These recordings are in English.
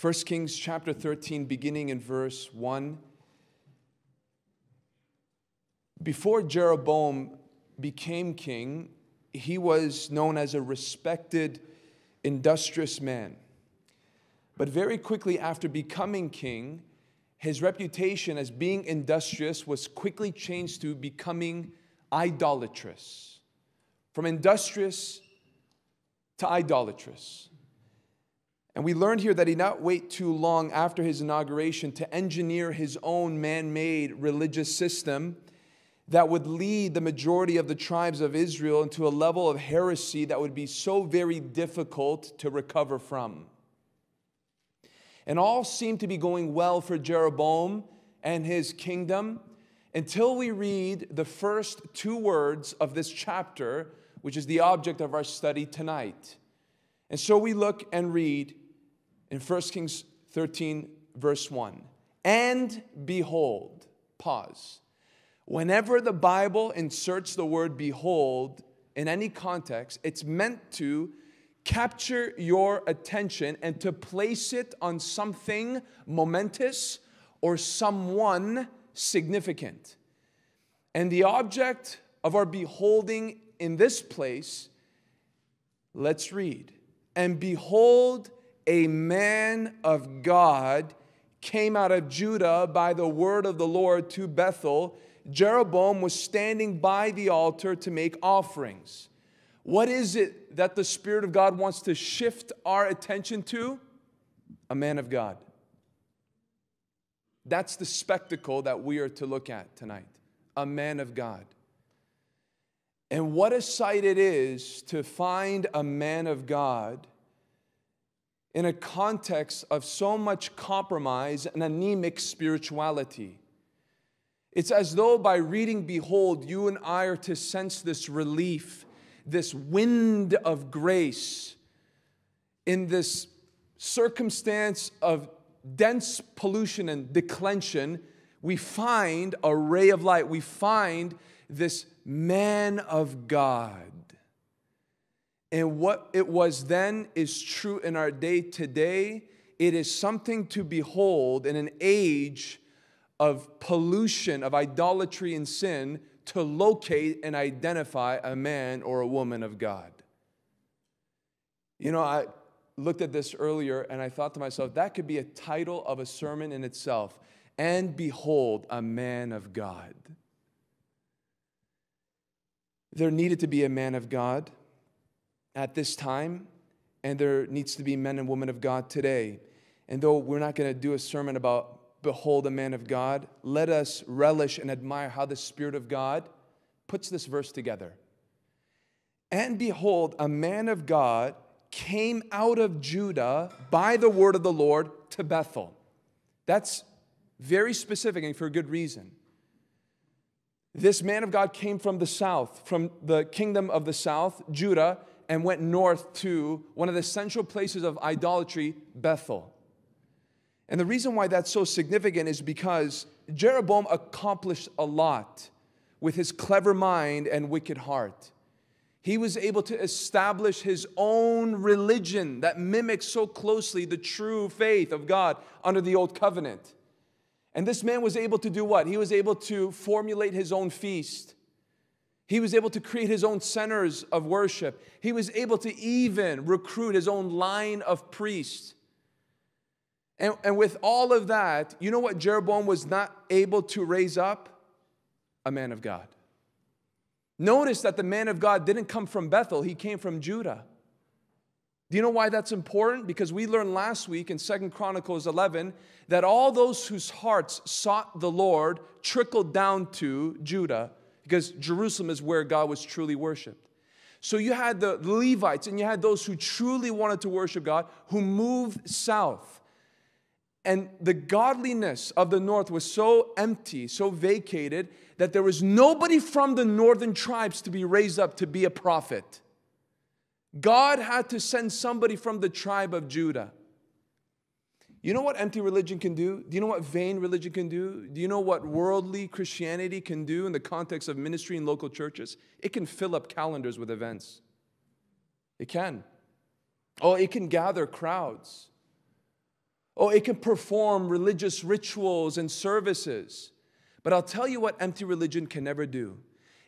1 Kings chapter 13, beginning in verse 1. Before Jeroboam became king, he was known as a respected, industrious man. But very quickly after becoming king, his reputation as being industrious was quickly changed to becoming idolatrous. From industrious to idolatrous. And we learned here that he did not wait too long after his inauguration to engineer his own man made religious system that would lead the majority of the tribes of Israel into a level of heresy that would be so very difficult to recover from. And all seemed to be going well for Jeroboam and his kingdom until we read the first two words of this chapter, which is the object of our study tonight. And so we look and read in 1 Kings 13, verse 1 And behold, pause. Whenever the Bible inserts the word behold in any context, it's meant to capture your attention and to place it on something momentous or someone significant. And the object of our beholding in this place, let's read. And behold, a man of God came out of Judah by the word of the Lord to Bethel Jeroboam was standing by the altar to make offerings. What is it that the Spirit of God wants to shift our attention to? A man of God. That's the spectacle that we are to look at tonight. A man of God. And what a sight it is to find a man of God in a context of so much compromise and anemic spirituality. It's as though by reading Behold, you and I are to sense this relief, this wind of grace in this circumstance of dense pollution and declension. We find a ray of light. We find this man of God. And what it was then is true in our day today. It is something to behold in an age of pollution, of idolatry and sin to locate and identify a man or a woman of God. You know, I looked at this earlier and I thought to myself, that could be a title of a sermon in itself. And behold, a man of God. There needed to be a man of God at this time, and there needs to be men and women of God today. And though we're not going to do a sermon about behold a man of God, let us relish and admire how the Spirit of God puts this verse together. And behold, a man of God came out of Judah by the word of the Lord to Bethel. That's very specific and for a good reason. This man of God came from the south, from the kingdom of the south, Judah, and went north to one of the central places of idolatry, Bethel. And the reason why that's so significant is because Jeroboam accomplished a lot with his clever mind and wicked heart. He was able to establish his own religion that mimics so closely the true faith of God under the old covenant. And this man was able to do what? He was able to formulate his own feast. He was able to create his own centers of worship. He was able to even recruit his own line of priests. And, and with all of that, you know what Jeroboam was not able to raise up? A man of God. Notice that the man of God didn't come from Bethel, he came from Judah. Do you know why that's important? Because we learned last week in Second Chronicles 11 that all those whose hearts sought the Lord trickled down to Judah because Jerusalem is where God was truly worshiped. So you had the Levites and you had those who truly wanted to worship God who moved south. And the godliness of the north was so empty, so vacated, that there was nobody from the northern tribes to be raised up to be a prophet. God had to send somebody from the tribe of Judah. You know what empty religion can do? Do you know what vain religion can do? Do you know what worldly Christianity can do in the context of ministry in local churches? It can fill up calendars with events. It can. Oh, it can gather crowds. Oh, it can perform religious rituals and services. But I'll tell you what empty religion can never do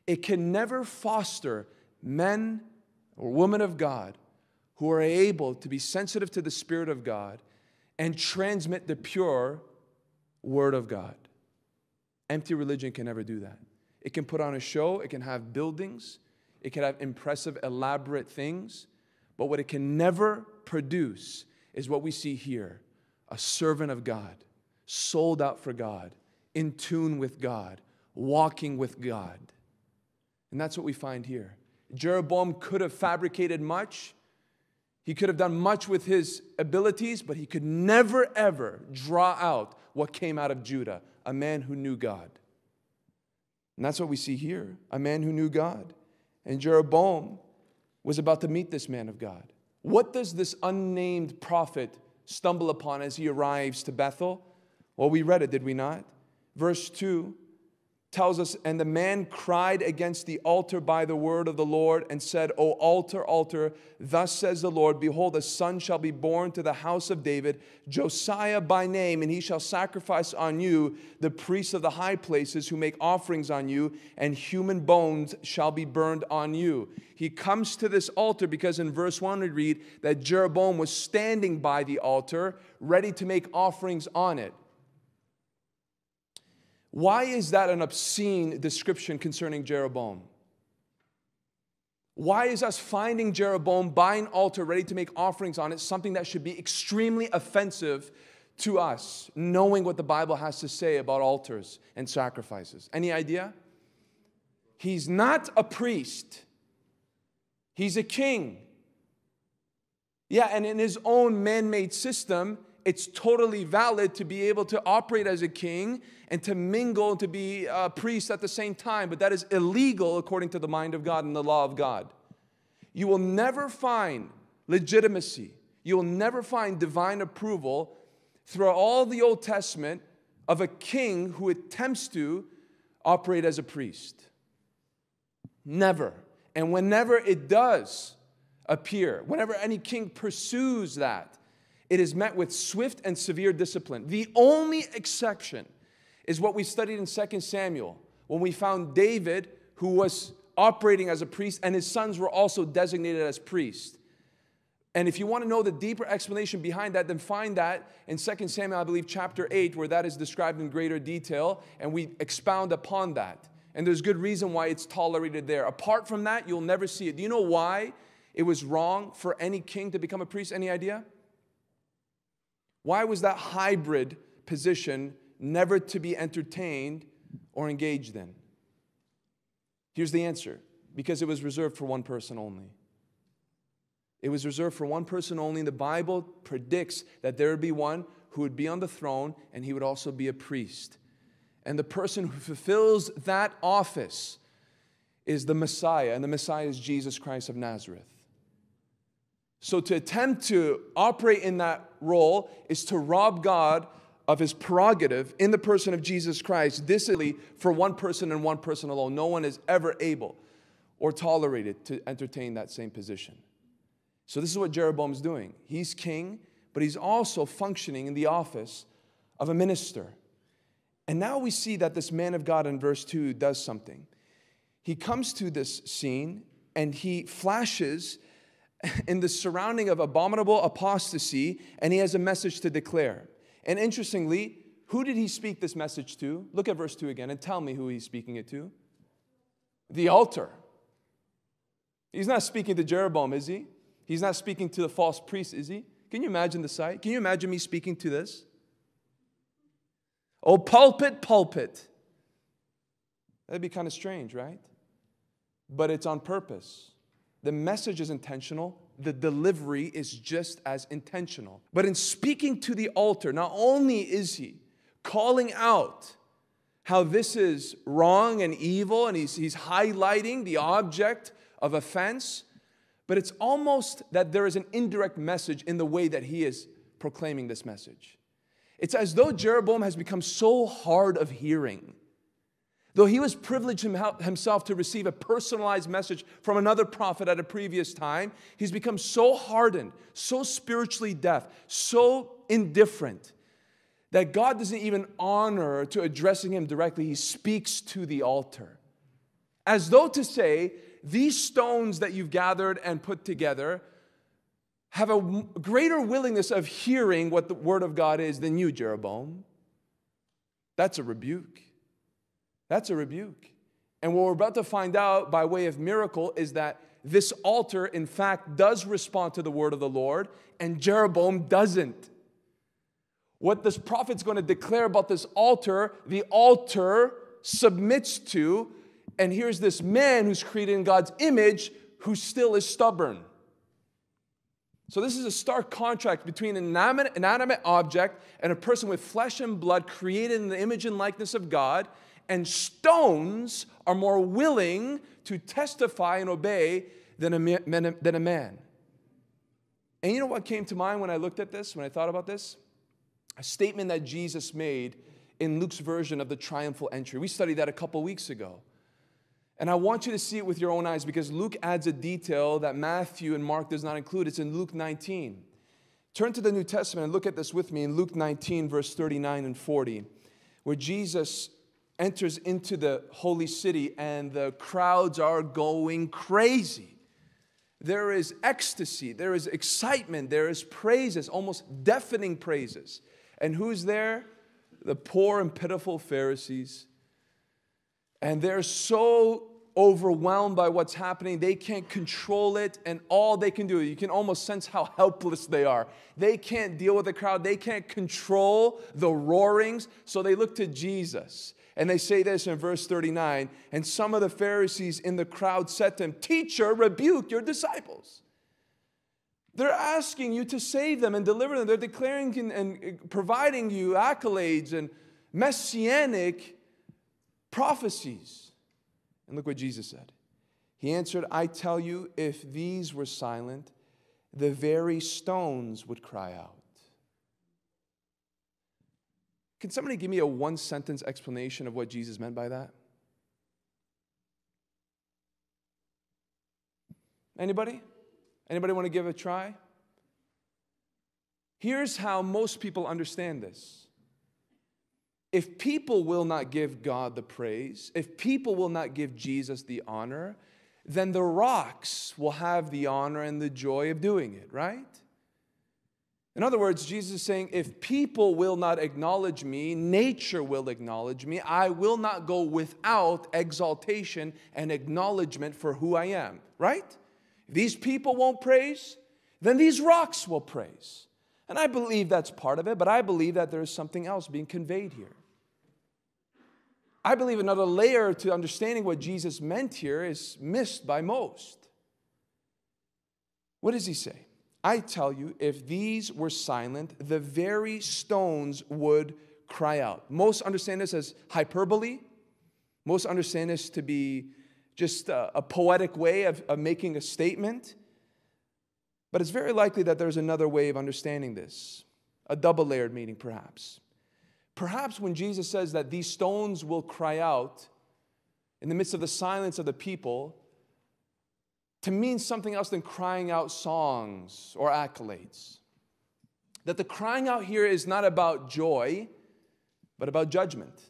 it can never foster men or women of God who are able to be sensitive to the Spirit of God and transmit the pure Word of God. Empty religion can never do that. It can put on a show, it can have buildings, it can have impressive, elaborate things, but what it can never produce is what we see here a servant of God, sold out for God, in tune with God, walking with God. And that's what we find here. Jeroboam could have fabricated much. He could have done much with his abilities, but he could never, ever draw out what came out of Judah a man who knew God. And that's what we see here a man who knew God. And Jeroboam was about to meet this man of God. What does this unnamed prophet stumble upon as he arrives to Bethel? Well, we read it, did we not? Verse 2 tells us, And the man cried against the altar by the word of the Lord and said, O altar, altar, thus says the Lord, Behold, a son shall be born to the house of David, Josiah by name, and he shall sacrifice on you the priests of the high places who make offerings on you, and human bones shall be burned on you. He comes to this altar because in verse 1 we read that Jeroboam was standing by the altar, ready to make offerings on it. Why is that an obscene description concerning Jeroboam? Why is us finding Jeroboam by an altar ready to make offerings on it something that should be extremely offensive to us, knowing what the Bible has to say about altars and sacrifices? Any idea? He's not a priest, he's a king. Yeah, and in his own man made system, it's totally valid to be able to operate as a king and to mingle and to be a priest at the same time, but that is illegal according to the mind of God and the law of God. You will never find legitimacy, you will never find divine approval throughout all the Old Testament of a king who attempts to operate as a priest. Never. And whenever it does appear, whenever any king pursues that, it is met with swift and severe discipline. The only exception is what we studied in 2 Samuel when we found David, who was operating as a priest, and his sons were also designated as priests. And if you want to know the deeper explanation behind that, then find that in 2 Samuel, I believe, chapter 8, where that is described in greater detail, and we expound upon that. And there's good reason why it's tolerated there. Apart from that, you'll never see it. Do you know why it was wrong for any king to become a priest? Any idea? Why was that hybrid position never to be entertained or engaged in? Here's the answer because it was reserved for one person only. It was reserved for one person only. The Bible predicts that there would be one who would be on the throne and he would also be a priest. And the person who fulfills that office is the Messiah, and the Messiah is Jesus Christ of Nazareth. So to attempt to operate in that role is to rob God of his prerogative in the person of Jesus Christ. This is for one person and one person alone. No one is ever able or tolerated to entertain that same position. So this is what Jeroboam's doing. He's king, but he's also functioning in the office of a minister. And now we see that this man of God in verse 2 does something. He comes to this scene and he flashes in the surrounding of abominable apostasy, and he has a message to declare. And interestingly, who did he speak this message to? Look at verse 2 again and tell me who he's speaking it to. The altar. He's not speaking to Jeroboam, is he? He's not speaking to the false priest, is he? Can you imagine the sight? Can you imagine me speaking to this? Oh, pulpit, pulpit. That'd be kind of strange, right? But it's on purpose. The message is intentional, the delivery is just as intentional. But in speaking to the altar, not only is he calling out how this is wrong and evil, and he's, he's highlighting the object of offense, but it's almost that there is an indirect message in the way that he is proclaiming this message. It's as though Jeroboam has become so hard of hearing Though he was privileged himself to receive a personalized message from another prophet at a previous time, he's become so hardened, so spiritually deaf, so indifferent that God doesn't even honor to addressing him directly. He speaks to the altar. As though to say, these stones that you've gathered and put together have a greater willingness of hearing what the word of God is than you, Jeroboam. That's a rebuke. That's a rebuke. And what we're about to find out by way of miracle is that this altar, in fact, does respond to the word of the Lord, and Jeroboam doesn't. What this prophet's going to declare about this altar, the altar submits to, and here's this man who's created in God's image who still is stubborn. So, this is a stark contrast between an inanimate, inanimate object and a person with flesh and blood created in the image and likeness of God. And stones are more willing to testify and obey than a, than a man. And you know what came to mind when I looked at this, when I thought about this? A statement that Jesus made in Luke's version of the triumphal entry. We studied that a couple weeks ago. And I want you to see it with your own eyes because Luke adds a detail that Matthew and Mark does not include. It's in Luke 19. Turn to the New Testament and look at this with me in Luke 19, verse 39 and 40, where Jesus enters into the holy city and the crowds are going crazy. There is ecstasy, there is excitement, there is praises, almost deafening praises. And who's there? The poor and pitiful Pharisees and they're so overwhelmed by what's happening. They can't control it, and all they can do, you can almost sense how helpless they are. They can't deal with the crowd, they can't control the roarings, so they look to Jesus. And they say this in verse 39 And some of the Pharisees in the crowd said to him, Teacher, rebuke your disciples. They're asking you to save them and deliver them. They're declaring and, and providing you accolades and messianic prophecies. And look what Jesus said. He answered, I tell you, if these were silent, the very stones would cry out. Can somebody give me a one sentence explanation of what Jesus meant by that? Anybody? Anybody want to give a try? Here's how most people understand this if people will not give God the praise, if people will not give Jesus the honor, then the rocks will have the honor and the joy of doing it, right? In other words, Jesus is saying, if people will not acknowledge me, nature will acknowledge me. I will not go without exaltation and acknowledgement for who I am, right? If these people won't praise, then these rocks will praise. And I believe that's part of it, but I believe that there is something else being conveyed here. I believe another layer to understanding what Jesus meant here is missed by most. What does he say? I tell you, if these were silent, the very stones would cry out. Most understand this as hyperbole. Most understand this to be just a, a poetic way of, of making a statement. But it's very likely that there's another way of understanding this, a double layered meaning, perhaps. Perhaps when Jesus says that these stones will cry out in the midst of the silence of the people, to mean something else than crying out songs or accolades. That the crying out here is not about joy, but about judgment.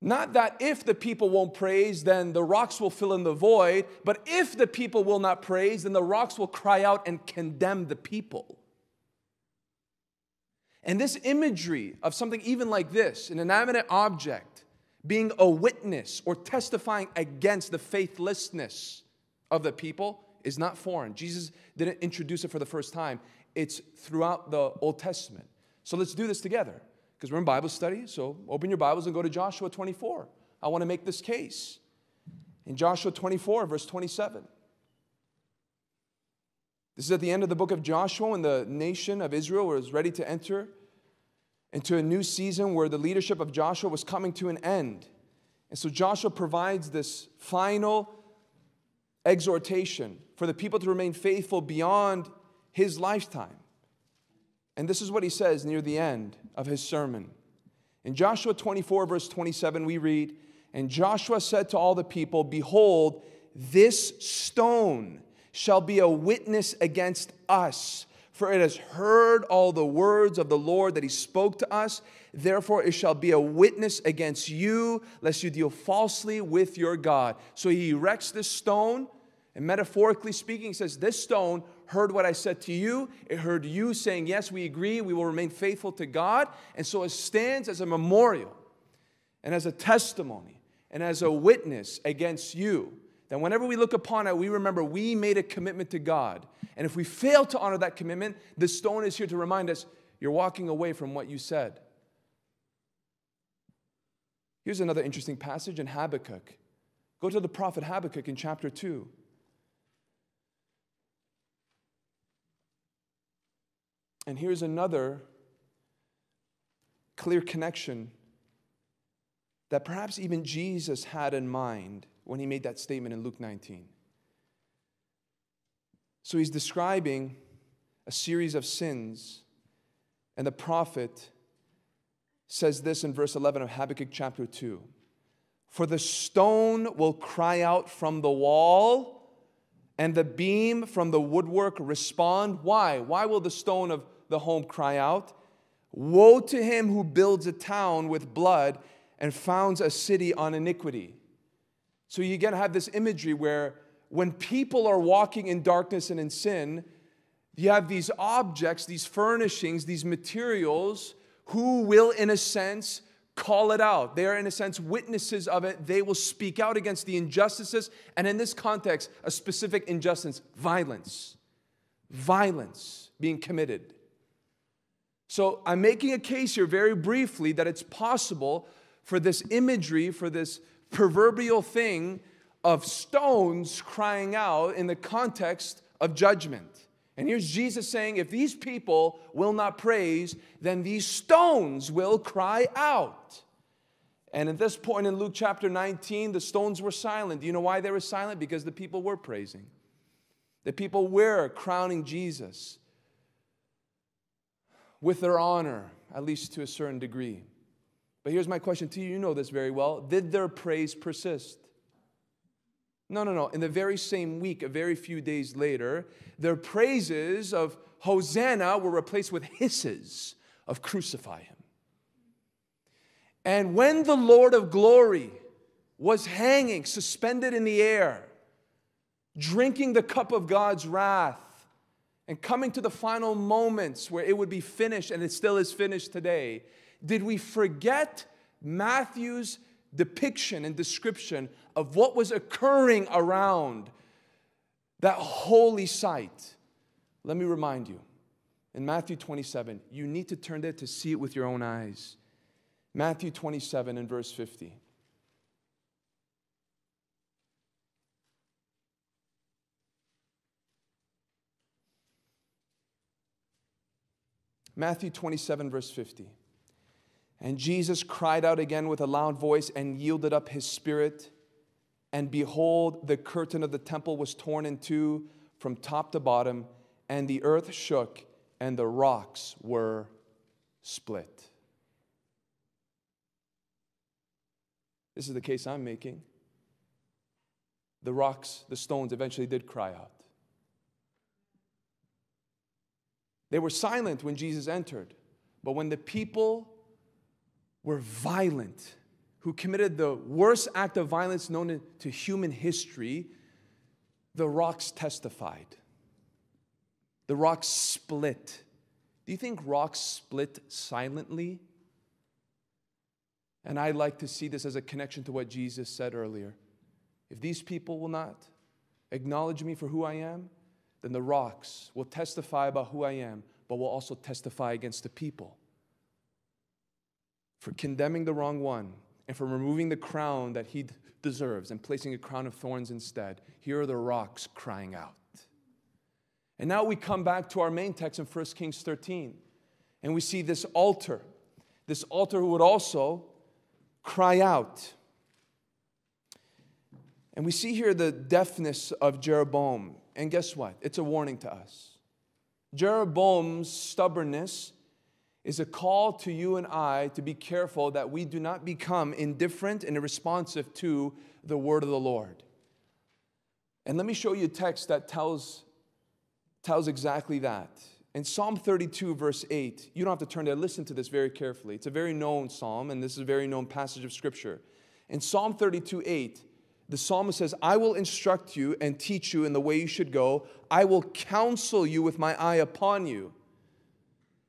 Not that if the people won't praise, then the rocks will fill in the void, but if the people will not praise, then the rocks will cry out and condemn the people. And this imagery of something even like this, an inanimate object, being a witness or testifying against the faithlessness of the people, is not foreign. Jesus didn't introduce it for the first time, it's throughout the Old Testament. So let's do this together because we're in Bible study. So open your Bibles and go to Joshua 24. I want to make this case. In Joshua 24, verse 27. This is at the end of the book of Joshua when the nation of Israel was ready to enter into a new season where the leadership of Joshua was coming to an end. And so Joshua provides this final exhortation for the people to remain faithful beyond his lifetime. And this is what he says near the end of his sermon In Joshua 24, verse 27, we read, And Joshua said to all the people, Behold, this stone shall be a witness against us, for it has heard all the words of the Lord that he spoke to us. Therefore, it shall be a witness against you, lest you deal falsely with your God. So he erects this stone, and metaphorically speaking, he says, This stone heard what I said to you. It heard you saying, Yes, we agree, we will remain faithful to God. And so it stands as a memorial and as a testimony and as a witness against you that whenever we look upon it, we remember we made a commitment to God. And if we fail to honor that commitment, the stone is here to remind us you're walking away from what you said. Here's another interesting passage in Habakkuk. Go to the prophet Habakkuk in chapter 2. And here's another clear connection that perhaps even Jesus had in mind when he made that statement in Luke 19. So he's describing a series of sins, and the prophet says this in verse 11 of Habakkuk chapter 2 For the stone will cry out from the wall, and the beam from the woodwork respond. Why? Why will the stone of the home cry out? Woe to him who builds a town with blood and founds a city on iniquity. So you again have this imagery where when people are walking in darkness and in sin, you have these objects, these furnishings, these materials who will, in a sense, call it out. They are, in a sense, witnesses of it. They will speak out against the injustices. And in this context, a specific injustice violence. Violence being committed. So I'm making a case here very briefly that it's possible for this imagery, for this proverbial thing of stones crying out in the context of judgment. And here's Jesus saying, if these people will not praise, then these stones will cry out. And at this point in Luke chapter 19, the stones were silent. Do you know why they were silent? Because the people were praising. The people were crowning Jesus with their honor, at least to a certain degree. But here's my question to you you know this very well. Did their praise persist? No, no, no. In the very same week, a very few days later, their praises of Hosanna were replaced with hisses of crucify him. And when the Lord of glory was hanging, suspended in the air, drinking the cup of God's wrath, and coming to the final moments where it would be finished, and it still is finished today, did we forget Matthew's depiction and description of what was occurring around that holy site? Let me remind you. In Matthew 27, you need to turn there to see it with your own eyes. Matthew 27 and verse 50. Matthew 27, verse 50. And Jesus cried out again with a loud voice and yielded up his spirit. And behold, the curtain of the temple was torn in two from top to bottom, and the earth shook, and the rocks were split. This is the case I'm making. The rocks, the stones eventually did cry out. They were silent when Jesus entered, but when the people were violent, who committed the worst act of violence known to human history, the rocks testified. The rocks split. Do you think rocks split silently? And I like to see this as a connection to what Jesus said earlier. If these people will not acknowledge me for who I am, then the rocks will testify about who I am, but will also testify against the people for condemning the wrong one and for removing the crown that he deserves and placing a crown of thorns instead. Here are the rocks crying out. And now we come back to our main text in 1 Kings 13, and we see this altar, this altar would also cry out. And we see here the deafness of Jeroboam. And guess what? It's a warning to us. Jeroboam's stubbornness is a call to you and I to be careful that we do not become indifferent and irresponsive to the word of the Lord. And let me show you a text that tells, tells exactly that. In Psalm 32, verse 8, you don't have to turn there, listen to this very carefully. It's a very known psalm, and this is a very known passage of scripture. In Psalm 32, 8, the psalmist says, I will instruct you and teach you in the way you should go. I will counsel you with my eye upon you.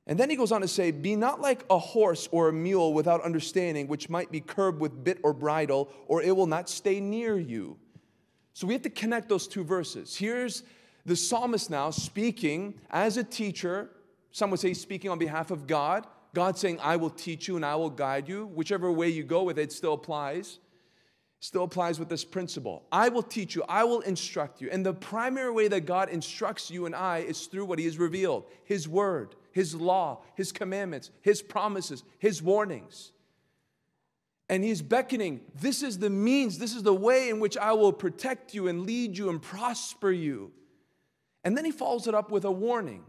And then he goes on to say, Be not like a horse or a mule without understanding, which might be curbed with bit or bridle, or it will not stay near you. So we have to connect those two verses. Here's the psalmist now speaking as a teacher. Some would say speaking on behalf of God. God saying, I will teach you and I will guide you. Whichever way you go with it, still applies. Still applies with this principle. I will teach you, I will instruct you. And the primary way that God instructs you and I is through what He has revealed His Word. His law, His commandments, His promises, His warnings. And He's beckoning, this is the means, this is the way in which I will protect you and lead you and prosper you. And then He follows it up with a warning.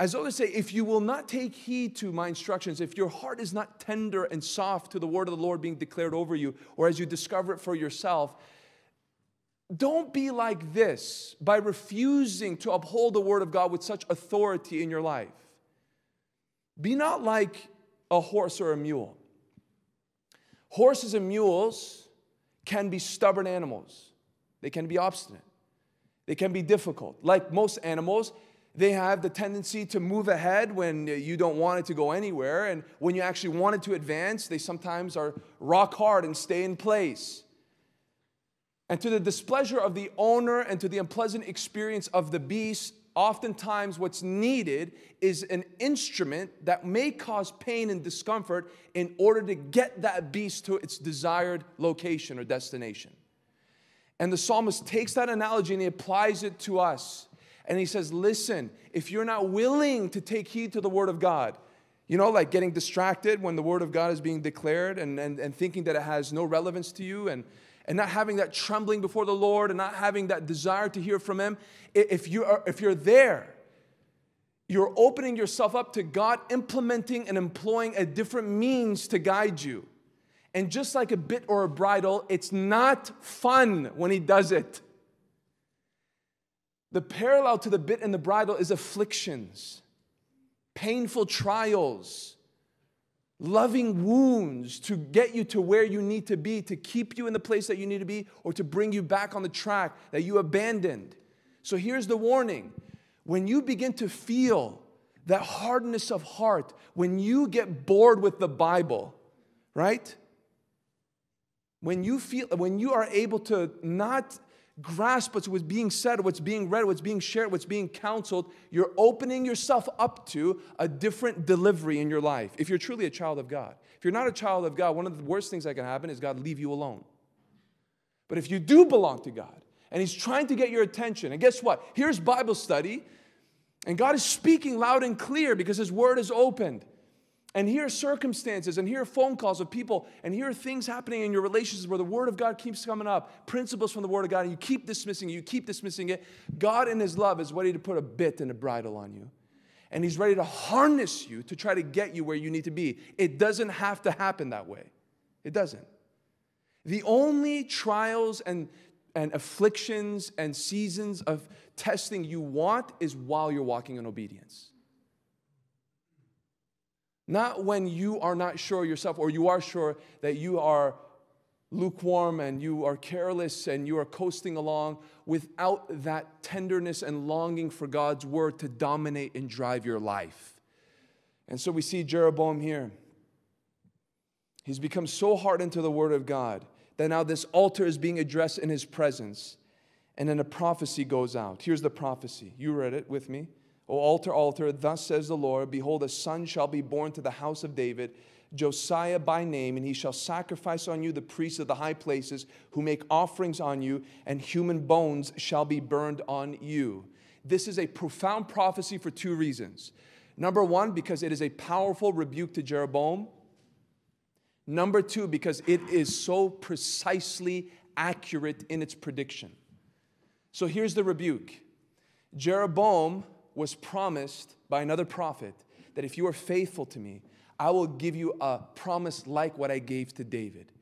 As though to say, if you will not take heed to my instructions, if your heart is not tender and soft to the word of the Lord being declared over you, or as you discover it for yourself, don't be like this by refusing to uphold the word of God with such authority in your life. Be not like a horse or a mule. Horses and mules can be stubborn animals, they can be obstinate, they can be difficult. Like most animals, they have the tendency to move ahead when you don't want it to go anywhere. And when you actually want it to advance, they sometimes are rock hard and stay in place and to the displeasure of the owner and to the unpleasant experience of the beast, oftentimes what's needed is an instrument that may cause pain and discomfort in order to get that beast to its desired location or destination. And the psalmist takes that analogy and he applies it to us. And he says, Listen, if you're not willing to take heed to the word of God, you know, like getting distracted when the word of God is being declared and, and, and thinking that it has no relevance to you and and not having that trembling before the Lord and not having that desire to hear from Him, if, you are, if you're there, you're opening yourself up to God implementing and employing a different means to guide you. And just like a bit or a bridle, it's not fun when He does it. The parallel to the bit and the bridle is afflictions, painful trials, loving wounds to get you to where you need to be, to keep you in the place that you need to be, or to bring you back on the track that you abandoned. So here's the warning when you begin to feel that hardness of heart, when you get bored with the Bible, right? When you feel, when you are able to not grasp what's being said, what's being read, what's being shared, what's being counseled, you're opening yourself up to a different delivery in your life. If you're truly a child of God. If you're not a child of God, one of the worst things that can happen is God leave you alone. But if you do belong to God and He's trying to get your attention, and guess what? Here's Bible study, and God is speaking loud and clear because His word is opened and here are circumstances and here are phone calls of people and here are things happening in your relationships where the word of god keeps coming up principles from the word of god and you keep dismissing it you keep dismissing it. God in his love is ready to put a bit and a bridle on you. And he's ready to harness you to try to get you where you need to be. It doesn't have to happen that way. It doesn't. The only trials and and afflictions and seasons of testing you want is while you're walking in obedience not when you are not sure yourself or you are sure that you are lukewarm and you are careless and you are coasting along without that tenderness and longing for God's word to dominate and drive your life. And so we see Jeroboam here. He's become so hardened to the word of God that now this altar is being addressed in his presence. And then a prophecy goes out. Here's the prophecy. You read it with me. O altar, altar, thus says the Lord Behold, a son shall be born to the house of David, Josiah by name, and he shall sacrifice on you the priests of the high places who make offerings on you, and human bones shall be burned on you. This is a profound prophecy for two reasons. Number one, because it is a powerful rebuke to Jeroboam. Number two, because it is so precisely accurate in its prediction. So here's the rebuke Jeroboam was promised by another prophet that if you are faithful to me, I will give you a promise like what I gave to David.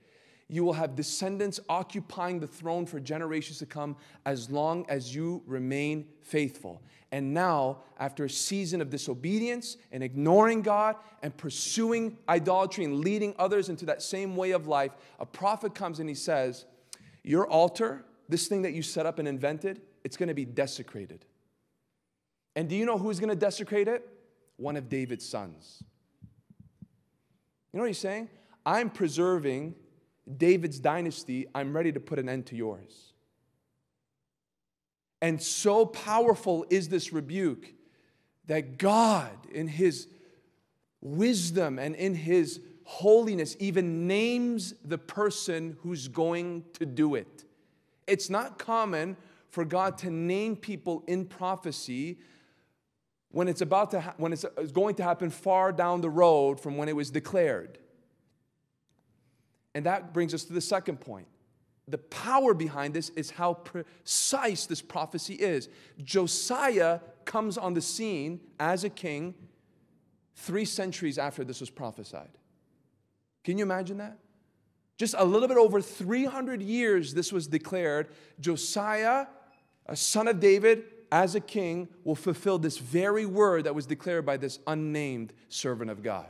You will have descendants occupying the throne for generations to come as long as you remain faithful. And now, after a season of disobedience and ignoring God and pursuing idolatry and leading others into that same way of life, a prophet comes and he says, Your altar, this thing that you set up and invented, it's going to be desecrated. And do you know who's going to desecrate it? One of David's sons. You know what he's saying? I'm preserving David's dynasty. I'm ready to put an end to yours. And so powerful is this rebuke that God, in his wisdom and in his holiness, even names the person who's going to do it. It's not common for God to name people in prophecy when it's about to ha- when it's going to happen far down the road from when it was declared. And that brings us to the second point. The power behind this is how precise this prophecy is. Josiah comes on the scene as a king three centuries after this was prophesied. Can you imagine that? Just a little bit over 300 years this was declared. Josiah, a son of David, as a king, will fulfill this very word that was declared by this unnamed servant of God.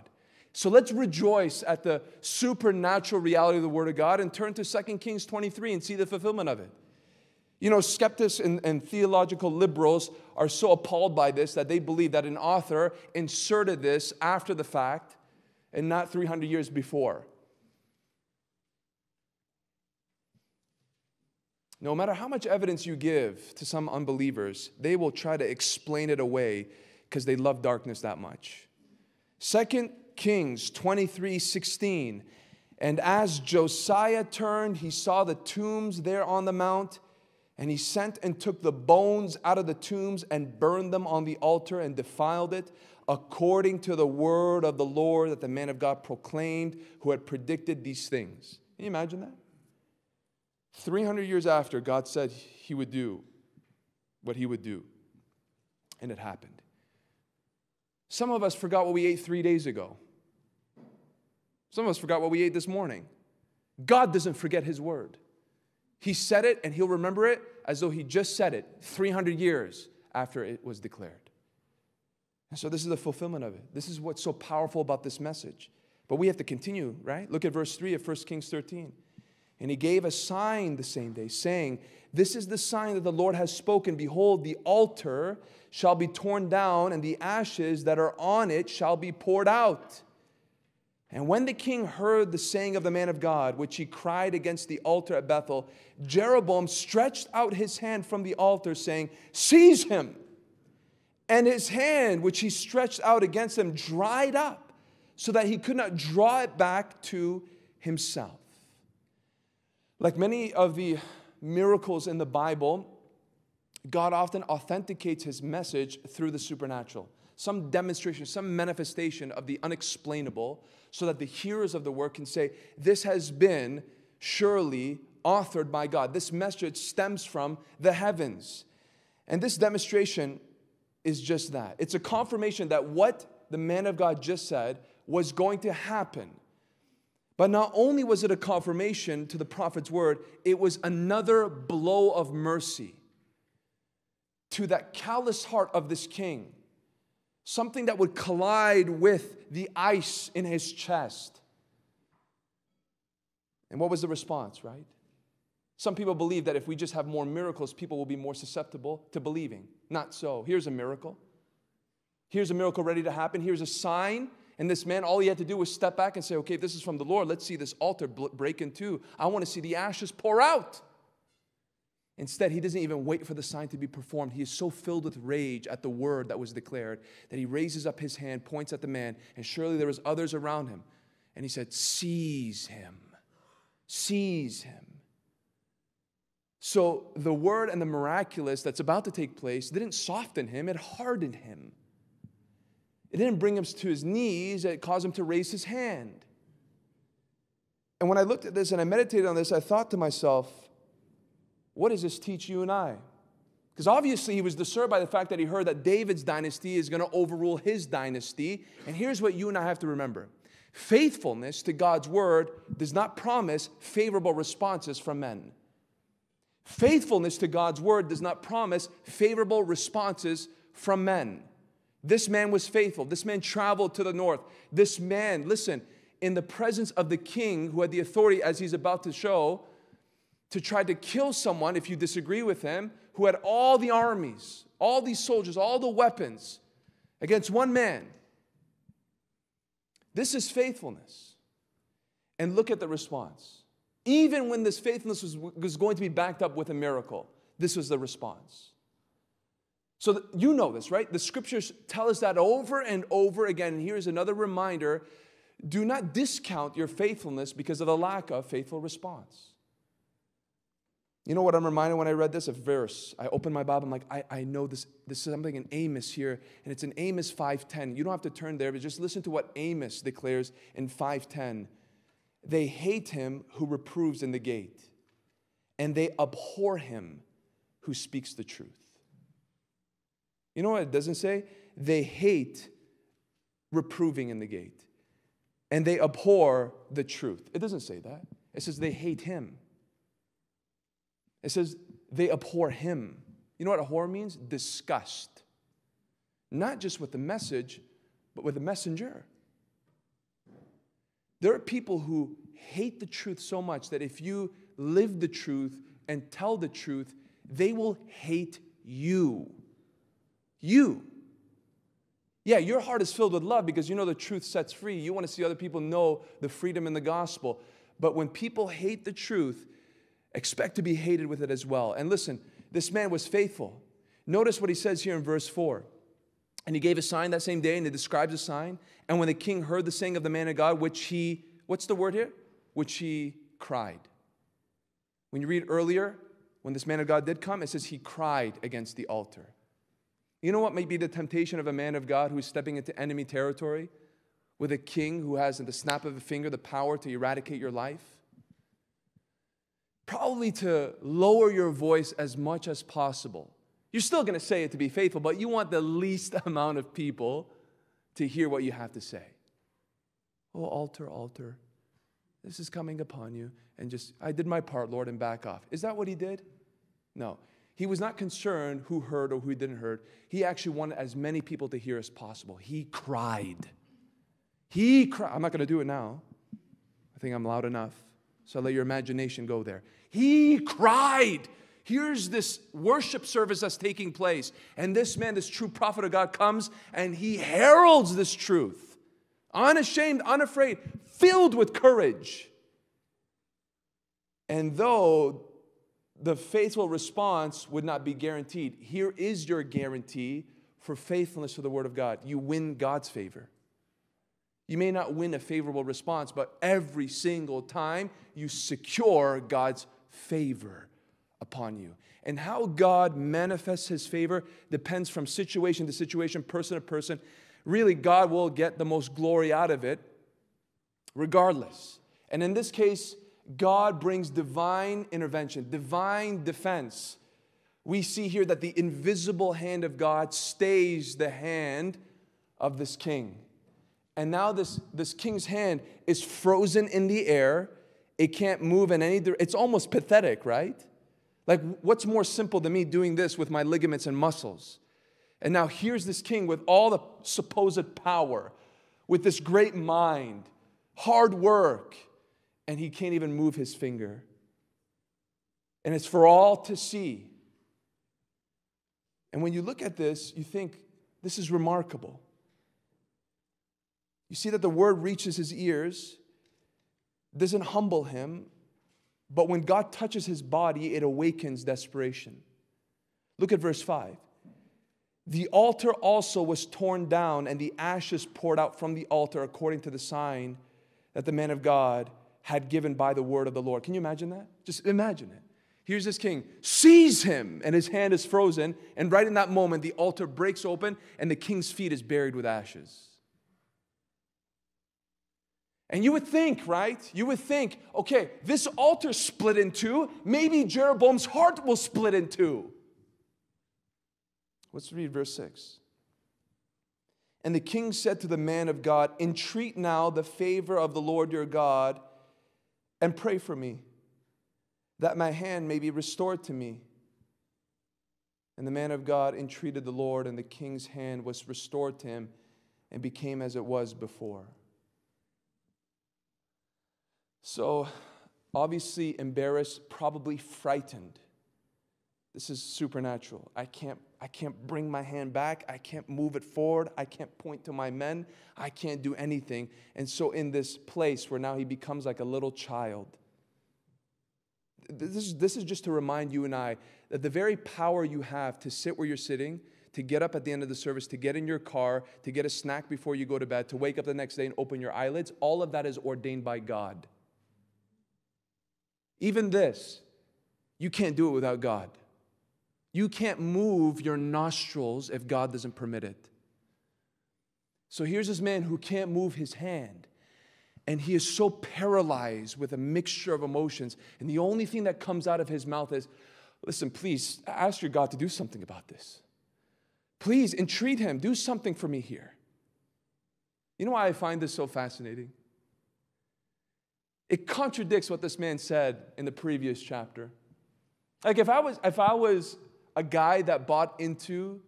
So let's rejoice at the supernatural reality of the Word of God and turn to 2 Kings 23 and see the fulfillment of it. You know, skeptics and, and, theological liberals are so appalled by this that they believe that an author inserted this after the fact and not 300 years before. No matter how much evidence you give to some unbelievers, they will try to explain it away because they love darkness that much. Second Kings 23 16. And as Josiah turned, he saw the tombs there on the mount, and he sent and took the bones out of the tombs and burned them on the altar and defiled it, according to the word of the Lord that the man of God proclaimed, who had predicted these things. Can you imagine that? 300 years after, God said he would do what he would do. And it happened. Some of us forgot what we ate three days ago. Some of us forgot what we ate this morning. God doesn't forget his word. He said it and he'll remember it as though he just said it 300 years after it was declared. And so this is the fulfillment of it. This is what's so powerful about this message. But we have to continue, right? Look at verse 3 of 1 Kings 13. And he gave a sign the same day, saying, This is the sign that the Lord has spoken. Behold, the altar shall be torn down, and the ashes that are on it shall be poured out. And when the king heard the saying of the man of God, which he cried against the altar at Bethel, Jeroboam stretched out his hand from the altar, saying, Seize him. And his hand, which he stretched out against him, dried up, so that he could not draw it back to himself. Like many of the miracles in the Bible, God often authenticates his message through the supernatural, some demonstration, some manifestation of the unexplainable, so that the hearers of the word can say, This has been surely authored by God. This message stems from the heavens. And this demonstration is just that it's a confirmation that what the man of God just said was going to happen. But not only was it a confirmation to the prophet's word, it was another blow of mercy to that callous heart of this king. Something that would collide with the ice in his chest. And what was the response, right? Some people believe that if we just have more miracles, people will be more susceptible to believing. Not so. Here's a miracle. Here's a miracle ready to happen. Here's a sign and this man, all he had to do was step back and say, okay, this is from the Lord. Let's see this altar break in two. I want to see the ashes pour out. Instead, he doesn't even wait for the sign to be performed. He is so filled with rage at the word that was declared that he raises up his hand, points at the man, and surely there was others around him. And he said, Seize him. Seize him. So the word and the miraculous that's about to take place didn't soften him, it hardened him. It didn't bring him to his knees, it caused him to raise his hand. And when I looked at this and I meditated on this, I thought to myself, what does this teach you and I? Because obviously he was disturbed by the fact that he heard that David's dynasty is going to overrule his dynasty. And here's what you and I have to remember faithfulness to God's word does not promise favorable responses from men. Faithfulness to God's word does not promise favorable responses from men. This man was faithful. This man traveled to the north. This man, listen, in the presence of the king who had the authority, as he's about to show, to try to kill someone if you disagree with him, who had all the armies, all these soldiers, all the weapons against one man. This is faithfulness. And look at the response. Even when this faithfulness was, was going to be backed up with a miracle, this was the response. So you know this, right? The scriptures tell us that over and over again. Here's another reminder do not discount your faithfulness because of the lack of faithful response. You know what I'm reminded when I read this? A verse. I open my Bible, I'm like, I, I know this, this is something in Amos here, and it's in Amos 5.10. You don't have to turn there, but just listen to what Amos declares in 5.10. They hate him who reproves in the gate, and they abhor him who speaks the truth. You know what it doesn't say? They hate reproving in the gate, and they abhor the truth. It doesn't say that. It says they hate him. It says they abhor him. You know what abhor means? Disgust. Not just with the message, but with the messenger. There are people who hate the truth so much that if you live the truth and tell the truth, they will hate you. You. Yeah, your heart is filled with love because you know the truth sets free. You want to see other people know the freedom in the gospel. But when people hate the truth, expect to be hated with it as well. And listen, this man was faithful. Notice what he says here in verse 4. And he gave a sign that same day, and it describes a sign. And when the king heard the saying of the man of God, which he, what's the word here? Which he cried. When you read earlier, when this man of God did come, it says he cried against the altar. You know what may be the temptation of a man of God who's stepping into enemy territory with a king who has, in the snap of a finger, the power to eradicate your life? Probably to lower your voice as much as possible. You're still going to say it to be faithful, but you want the least amount of people to hear what you have to say. Oh, altar, altar, this is coming upon you. And just, I did my part, Lord, and back off. Is that what he did? No. He was not concerned who heard or who didn't hear. He actually wanted as many people to hear as possible. He cried. He cried. I'm not going to do it now. I think I'm loud enough. So let your imagination go there. He cried. Here's this worship service that's taking place. And this man, this true prophet of God, comes and he heralds this truth. Unashamed, unafraid, filled with courage. And though the faithful response would not be guaranteed. Here is your guarantee for faithfulness to the Word of God. You win God's favor. You may not win a favorable response, but every single time you secure God's favor upon you. And how God manifests His favor depends from situation to situation, person to person. Really, God will get the most glory out of it regardless. And in this case, God brings divine intervention, divine defense. We see here that the invisible hand of God stays the hand of this king. And now this, this king's hand is frozen in the air. It can't move in any direction. It's almost pathetic, right? Like, what's more simple than me doing this with my ligaments and muscles? And now here's this king with all the supposed power, with this great mind, hard work and he can't even move his finger. And it's for all to see. And when you look at this, you think, this is remarkable. You see that the word reaches his ears, doesn't humble him, but when God touches his body, it awakens desperation. Look at verse 5. The altar also was torn down, and the ashes poured out from the altar according to the sign that the man of God had given by the word of the Lord. Can you imagine that? Just imagine it. Here's this king, sees him, and his hand is frozen. And right in that moment, the altar breaks open, and the king's feet is buried with ashes. And you would think, right? You would think, okay, this altar split in two. Maybe Jeroboam's heart will split in two. Let's read verse 6. And the king said to the man of God, Entreat now the favor of the Lord your God and pray for me, that my hand may be restored to me. And the man of God entreated the Lord, and the king's hand was restored to him and became as it was before. So, obviously embarrassed, probably frightened. This is supernatural. I can't, I can't bring my hand back. I can't move it forward. I can't point to my men. I can't do anything. And so, in this place where now he becomes like a little child, this is, this is just to remind you and I that the very power you have to sit where you're sitting, to get up at the end of the service, to get in your car, to get a snack before you go to bed, to wake up the next day and open your eyelids, all of that is ordained by God. Even this, you can't do it without God. You can't move your nostrils if God doesn't permit it. So here's this man who can't move his hand. And he is so paralyzed with a mixture of emotions. And the only thing that comes out of his mouth is, Listen, please ask your God to do something about this. Please entreat him. Do something for me here. You know why I find this so fascinating? It contradicts what this man said in the previous chapter. Like if I was if I was a guy that bought into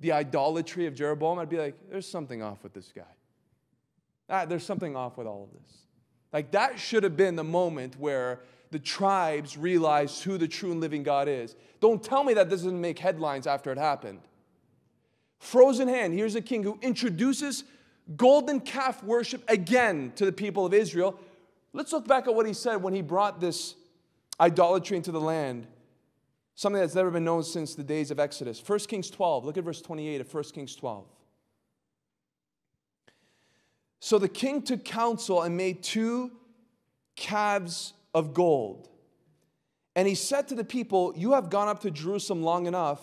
the idolatry of Jeroboam, I'd be like, there's something off with this guy. Ah, there's something off with all of this. Like that should have been the moment where the tribes realized who the true and living God is. Don't tell me that this doesn't make headlines after it happened. Frozen hand, here's a king who introduces golden calf worship again to the people of Israel Let's look back at what he said when he brought this idolatry into the land, something that's never been known since the days of Exodus. 1 Kings 12, look at verse 28 of 1 Kings 12. So the king took counsel and made two calves of gold. And he said to the people, You have gone up to Jerusalem long enough.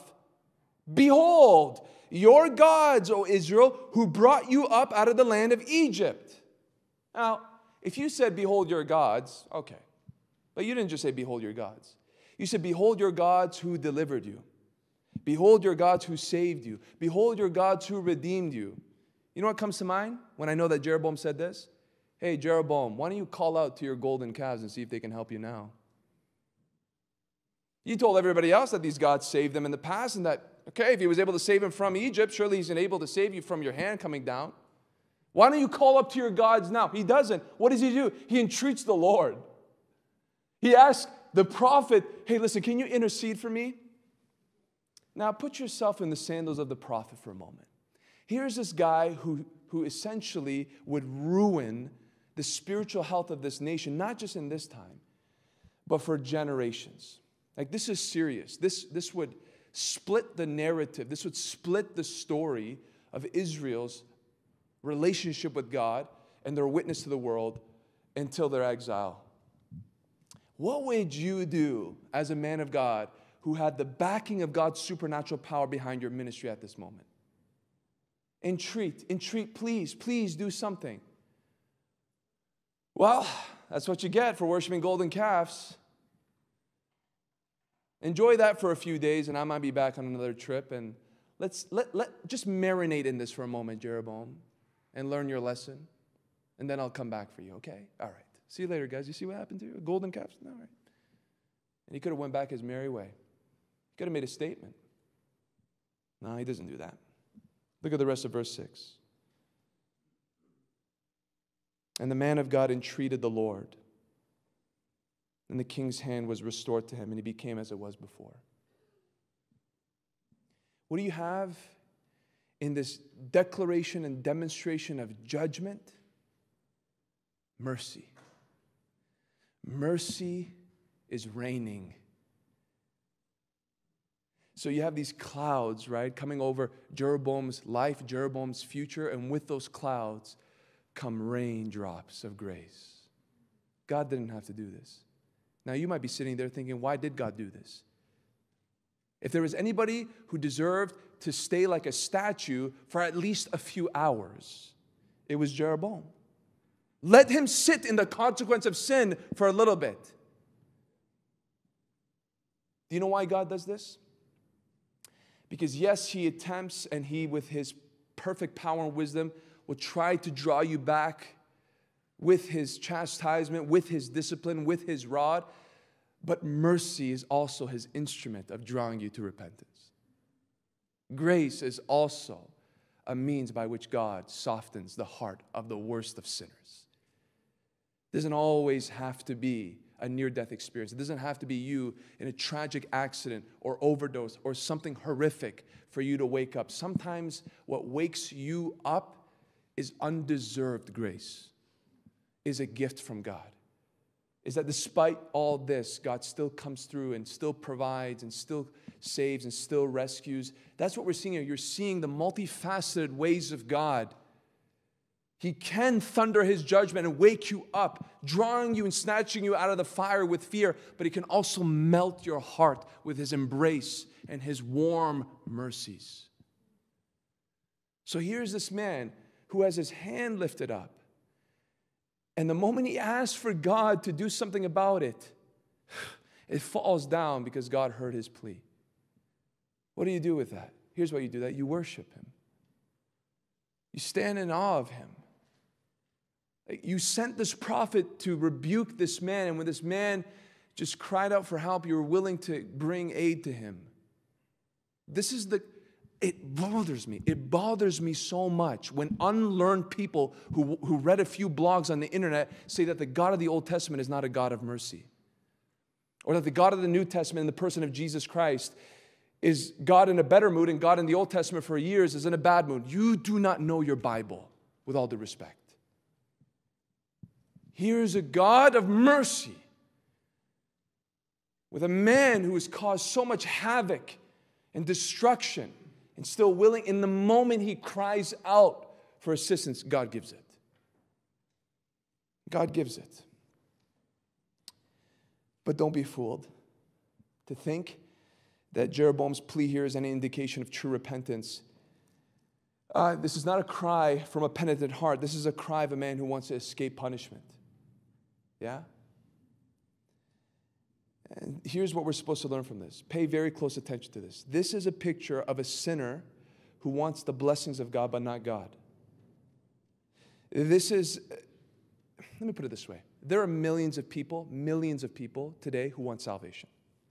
Behold, your gods, O Israel, who brought you up out of the land of Egypt. Now, if you said, Behold your gods, okay. But you didn't just say, Behold your gods. You said, Behold your gods who delivered you. Behold your gods who saved you. Behold your gods who redeemed you. You know what comes to mind when I know that Jeroboam said this? Hey, Jeroboam, why don't you call out to your golden calves and see if they can help you now? You told everybody else that these gods saved them in the past and that, okay, if he was able to save them from Egypt, surely he's able to save you from your hand coming down. Why don't you call up to your gods now? He doesn't. What does he do? He entreats the Lord. He asks the prophet, hey, listen, can you intercede for me? Now put yourself in the sandals of the prophet for a moment. Here's this guy who, who essentially would ruin the spiritual health of this nation, not just in this time, but for generations. Like, this is serious. This, this would split the narrative, this would split the story of Israel's relationship with God and their witness to the world until their exile. What would you do as a man of God who had the backing of God's supernatural power behind your ministry at this moment? Entreat, entreat, please, please do something. Well, that's what you get for worshiping golden calves. Enjoy that for a few days, and I might be back on another trip. And let's let, let just marinate in this for a moment, Jeroboam and learn your lesson, and then I'll come back for you, okay? All right. See you later, guys. You see what happened to you? Golden calves? All right. And he could have went back his merry way. He could have made a statement. No, he doesn't do that. Look at the rest of verse 6. And the man of God entreated the Lord, and the king's hand was restored to him, and he became as it was before. What do you have in this declaration and demonstration of judgment? Mercy. Mercy is reigning. So you have these clouds, right, coming over Jeroboam's life, Jeroboam's future, and with those clouds come raindrops of grace. God didn't have to do this. Now you might be sitting there thinking, why did God do this? If there was anybody who deserved to stay like a statue for at least a few hours, it was Jeroboam. Let him sit in the consequence of sin for a little bit. Do you know why God does this? Because, yes, he attempts and he, with his perfect power and wisdom, will try to draw you back with his chastisement, with his discipline, with his rod. But mercy is also his instrument of drawing you to repentance. Grace is also a means by which God softens the heart of the worst of sinners. It doesn't always have to be a near death experience. It doesn't have to be you in a tragic accident or overdose or something horrific for you to wake up. Sometimes what wakes you up is undeserved grace, is a gift from God. Is that despite all this, God still comes through and still provides and still saves and still rescues. That's what we're seeing here. You're seeing the multifaceted ways of God he can thunder his judgment and wake you up, drawing you and snatching you out of the fire with fear, but he can also melt your heart with his embrace and his warm mercies. So here's this man who has his hand lifted up. And the moment he asks for God to do something about it, it falls down because God heard his plea. What do you do with that? Here's what you do that you worship him. You stand in awe of him. You sent this prophet to rebuke this man, and when this man just cried out for help, you were willing to bring aid to him. This is the, it bothers me. It bothers me so much when unlearned people who, who read a few blogs on the internet say that the God of the Old Testament is not a God of mercy. Or that the God of the New Testament in the person of Jesus Christ is God in a better mood and God in the Old Testament for years is in a bad mood. You do not know your Bible, with all due respect. Here's a God of mercy with a man who has caused so much havoc and destruction and still willing, in the moment he cries out for assistance, God gives it. God gives it. But don't be fooled to think that Jeroboam's plea here is any indication of true repentance. Uh, this is not a cry from a penitent heart. This is a cry of a man who wants to escape punishment. Yeah? And here's what we're supposed to learn from this pay very close attention to this. This is a picture of a sinner who wants the blessings of God, but not God. This is, let me put it this way there are millions of people, millions of people today who want salvation.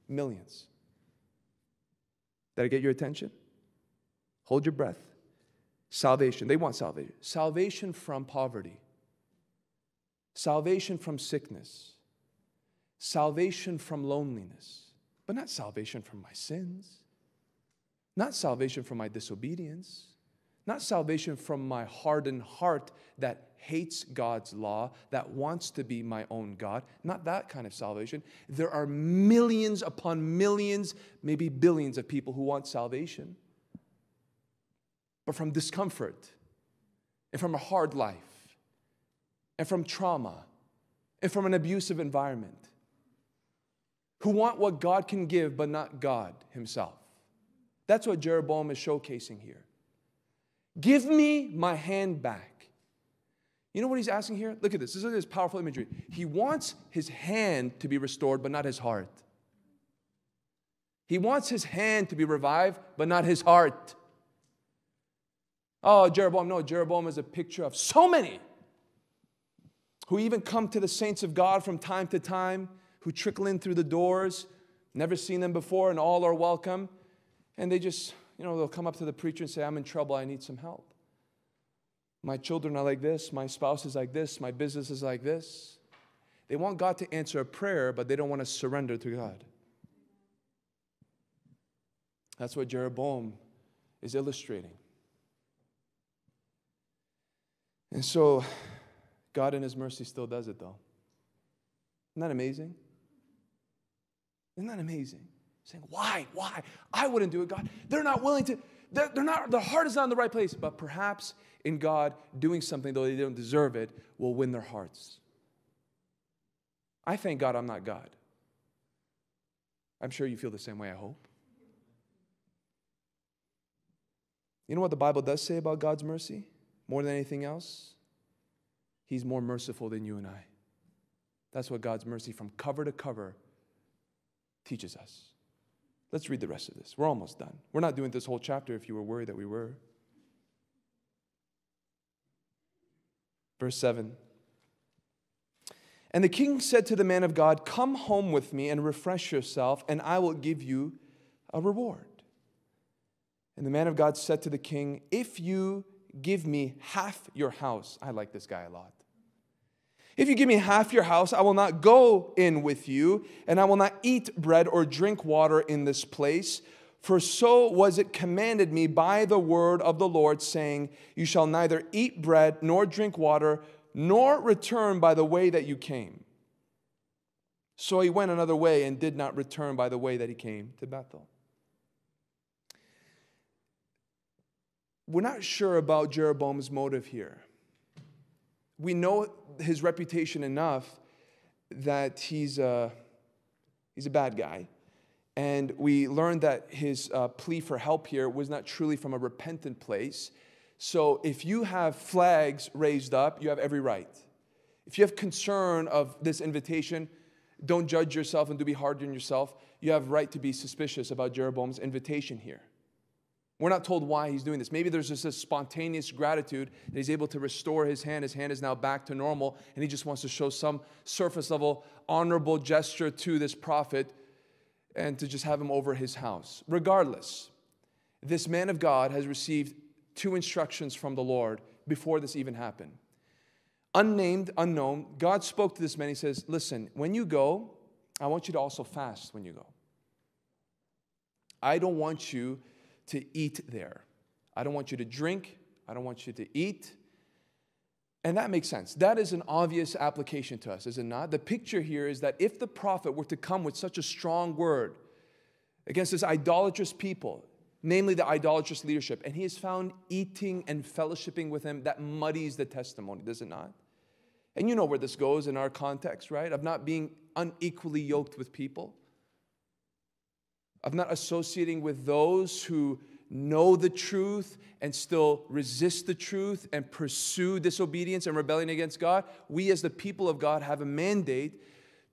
Millions. Did I get your attention? Hold your breath. Salvation. They want salvation. Salvation from poverty salvation from sickness, salvation from loneliness, but not salvation from my sins, not salvation from my disobedience, not salvation from my hardened heart that hates God's law, that wants to be my own God, not that kind of salvation. There are millions upon millions, maybe billions of people who want salvation, but from discomfort and from a hard life and from trauma and from an abusive environment, who want what God can give but not God Himself. That's what Jeroboam is showcasing here. Give me my hand back. You know what he's asking here? Look at this. This is this powerful imagery. He wants his hand to be restored, but not his heart. He wants his hand to be revived, but not his heart. Oh, Jeroboam, no, Jeroboam is a picture of so many who even come to the saints of God from time to time, who trickle in through the doors, never seen them before, and all are welcome. And they just, you know, they'll come up to the preacher and say, I'm in trouble, I need some help. My children are like this, my spouse is like this, my business is like this. They want God to answer a prayer, but they don't want to surrender to God. That's what Jeroboam is illustrating. And so God in His mercy still does it, though. Isn't that amazing? Isn't that amazing? Saying, why? Why? I wouldn't do it, God. They're not willing to, they're, they're not, their heart is not in the right place. But perhaps in God, doing something, though they don't deserve it, will win their hearts. I thank God I'm not God. I'm sure you feel the same way, I hope. You know what the Bible does say about God's mercy more than anything else? He's more merciful than you and I. That's what God's mercy from cover to cover teaches us. Let's read the rest of this. We're almost done. We're not doing this whole chapter if you were worried that we were. Verse 7. And the king said to the man of God, Come home with me and refresh yourself, and I will give you a reward. And the man of God said to the king, If you give me half your house, I like this guy a lot. If you give me half your house, I will not go in with you, and I will not eat bread or drink water in this place. For so was it commanded me by the word of the Lord, saying, You shall neither eat bread nor drink water, nor return by the way that you came. So he went another way and did not return by the way that he came to Bethel. We're not sure about Jeroboam's motive here we know his reputation enough that he's a, he's a bad guy. And we learned that his uh, plea for help here was not truly from a repentant place. So if you have flags raised up, you have every right. If you have concern of this invitation, don't judge yourself and do be hard on yourself. You have right to be suspicious about Jeroboam's invitation here. We're not told why he's doing this. Maybe there's just a spontaneous gratitude that he's able to restore his hand. His hand is now back to normal, and he just wants to show some surface level honorable gesture to this prophet and to just have him over his house. Regardless, this man of God has received two instructions from the Lord before this even happened. Unnamed, unknown, God spoke to this man. He says, Listen, when you go, I want you to also fast when you go. I don't want you to eat there. I don't want you to drink. I don't want you to eat. And that makes sense. That is an obvious application to us, is it not? The picture here is that if the prophet were to come with such a strong word against this idolatrous people, namely the idolatrous leadership, and he is found eating and fellowshipping with him, that muddies the testimony, does it not? And you know where this goes in our context, right? Of not being unequally yoked with people of not associating with those who know the truth and still resist the truth and pursue disobedience and rebellion against God, we as the people of God have a mandate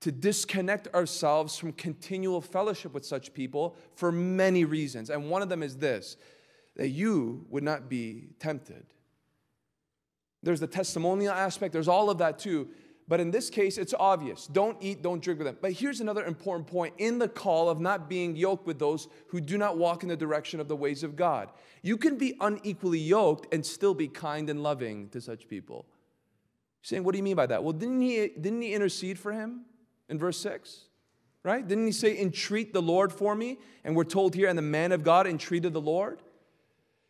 to disconnect ourselves from continual fellowship with such people for many reasons. And one of them is this that you would not be tempted. There's the testimonial aspect, there's all of that too. But in this case, it's obvious. Don't eat, don't drink with them. But here's another important point in the call of not being yoked with those who do not walk in the direction of the ways of God. You can be unequally yoked and still be kind and loving to such people. You're saying, what do you mean by that? Well, didn't he, didn't he intercede for him in verse 6? Right? Didn't he say, entreat the Lord for me? And we're told here, and the man of God entreated the Lord.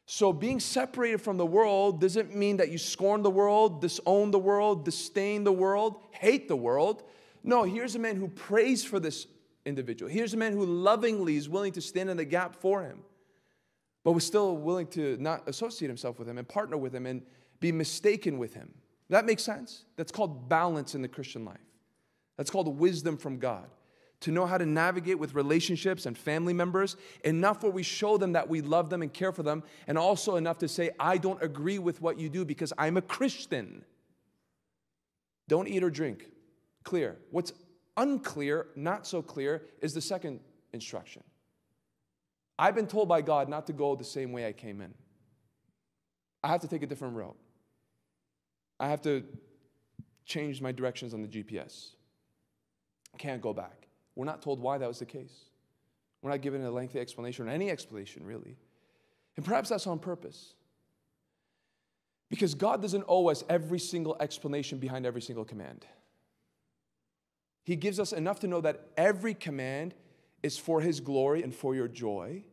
So, being separated from the world doesn't mean that you scorn the world, disown the world, disdain the world, hate the world. No, here's a man who prays for this individual. Here's a man who lovingly is willing to stand in the gap for him, but was still willing to not associate himself with him and partner with him and be mistaken with him. That makes sense? That's called balance in the Christian life. That's called wisdom from God to know how to navigate with relationships and family members, enough where we show them that we love them and care for them, and also enough to say, I don't agree with what you do because I'm a Christian. Don't eat or drink. Clear. What's unclear, not so clear, is the second instruction. I've been told by God not to go the same way I came in. I have to take a different route. I have to change my directions on the GPS. Can't go back. We're not told why that was the case. We're not given a lengthy explanation or any explanation, really. And perhaps that's on purpose. Because God doesn't owe us every single explanation behind every single command. He gives us enough to know that every command is for His glory and for your joy.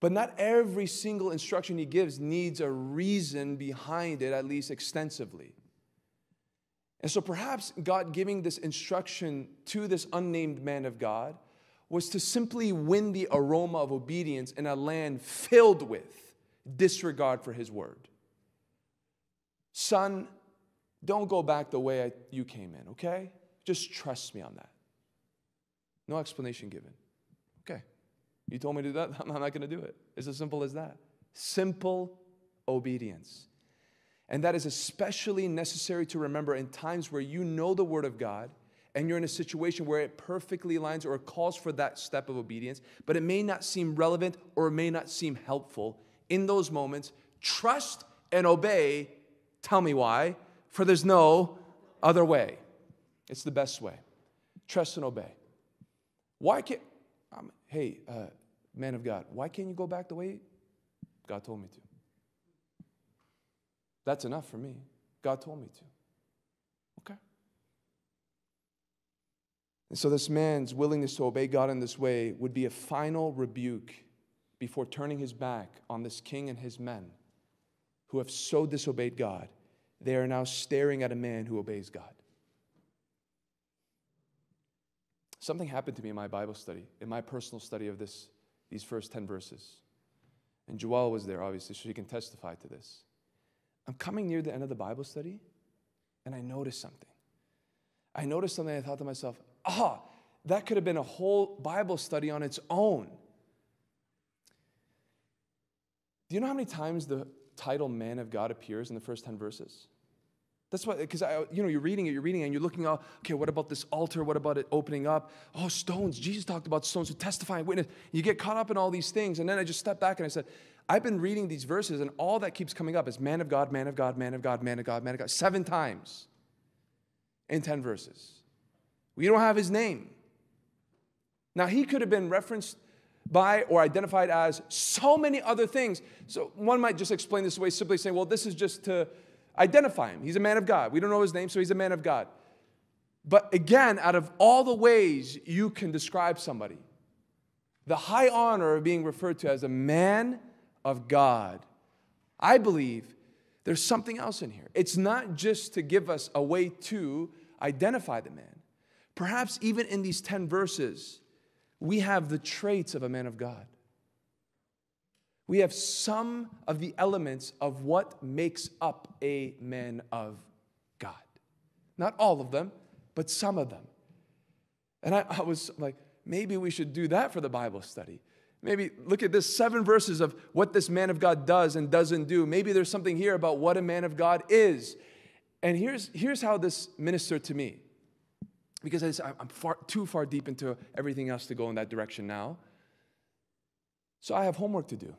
But not every single instruction He gives needs a reason behind it, at least extensively. And so perhaps God giving this instruction to this unnamed man of God was to simply win the aroma of obedience in a land filled with disregard for his word. Son, don't go back the way I, you came in, okay? Just trust me on that. No explanation given. Okay. You told me to do that, I'm not going to do it. It's as simple as that. Simple obedience. And that is especially necessary to remember in times where you know the Word of God and you're in a situation where it perfectly aligns or calls for that step of obedience, but it may not seem relevant or it may not seem helpful, in those moments, trust and obey. Tell me why, for there's no other way. It's the best way. Trust and obey. Why can't, um, hey, uh, man of God, why can't you go back the way God told me to? That's enough for me. God told me to. Okay. And so, this man's willingness to obey God in this way would be a final rebuke before turning his back on this king and his men who have so disobeyed God. They are now staring at a man who obeys God. Something happened to me in my Bible study, in my personal study of this, these first 10 verses. And Joelle was there, obviously, so she can testify to this. I'm coming near the end of the Bible study, and I noticed something. I noticed something, I thought to myself, ah, that could have been a whole Bible study on its own. Do you know how many times the title man of God appears in the first 10 verses? That's why, because you know, you're reading it, you're reading it, and you're looking out, okay, what about this altar? What about it opening up? Oh, stones. Jesus talked about stones, to testify and witness. You get caught up in all these things. And then I just stepped back and I said, I've been reading these verses, and all that keeps coming up is man of God, man of God, man of God, man of God, man of God, seven times in 10 verses. We don't have his name. Now, he could have been referenced by or identified as so many other things. So one might just explain this away simply saying, well, this is just to identify him. He's a man of God. We don't know his name, so he's a man of God. But again, out of all the ways you can describe somebody, the high honor of being referred to as a man of God, I believe there's something else in here. It's not just to give us a way to identify the man. Perhaps even in these 10 verses, we have the traits of a man of God. We have some of the elements of what makes up a man of God. Not all of them, but some of them. And I, I, was like, maybe we should do that for the Bible study. Maybe look at this seven verses of what this man of God does and doesn't do. Maybe there's something here about what a man of God is. And here's, here's how this ministered to me because I'm far, too far deep into everything else to go in that direction now. So I have homework to do.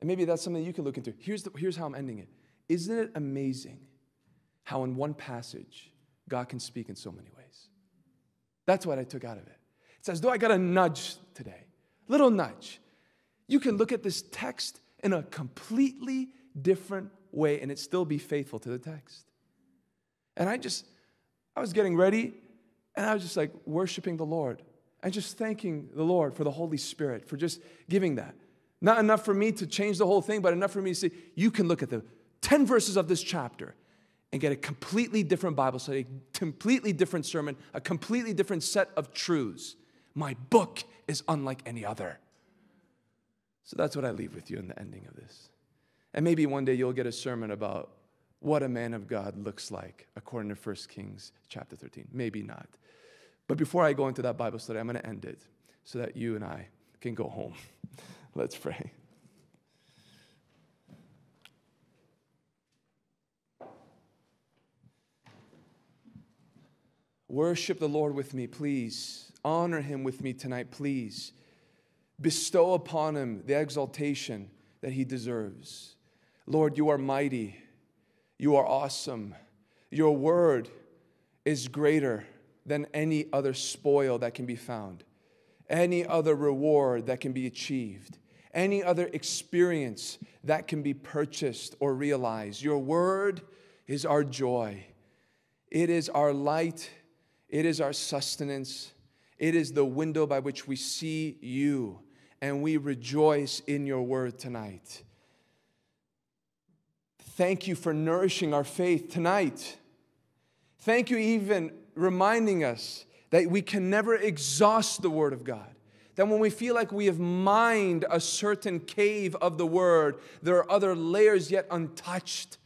And maybe that's something you can look into. Here's, the, here's how I'm ending it. Isn't it amazing how, in one passage, God can speak in so many ways? That's what I took out of it. It's as though I got a nudge today, little nudge. You can look at this text in a completely different way and it still be faithful to the text. And I just, I was getting ready and I was just like worshiping the Lord and just thanking the Lord for the Holy Spirit for just giving that. Not enough for me to change the whole thing, but enough for me to say, you can look at the 10 verses of this chapter and get a completely different Bible study, a completely different sermon, a completely different set of truths. My book is unlike any other. So that's what I leave with you in the ending of this. And maybe one day you'll get a sermon about what a man of God looks like according to 1 Kings chapter 13. Maybe not. But before I go into that Bible study, I'm going to end it so that you and I can go home. Let's pray. Worship the Lord with me, please. Honor him with me tonight, please. Bestow upon him the exaltation that he deserves. Lord, you are mighty. You are awesome. Your word is greater than any other spoil that can be found, any other reward that can be achieved any other experience that can be purchased or realized. Your word is our joy, it is our light, it is our sustenance, it is the window by which we see you, and we rejoice in your word tonight. Thank you for nourishing our faith tonight. Thank you, even reminding us that we can never exhaust the Word of God that when we feel like we have mined a certain cave of the Word, there are other layers yet untouched.